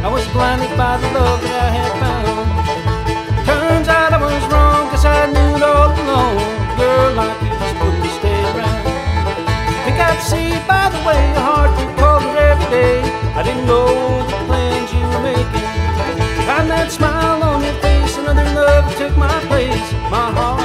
I was blinded by the love that I had found. Turns out I was wrong, cause I knew it all along. Girl like you just wouldn't stay around. Think I'd see by the way your heart you called every day. I didn't know the plans you were making. Find that smile on your face, another love took my place. My heart.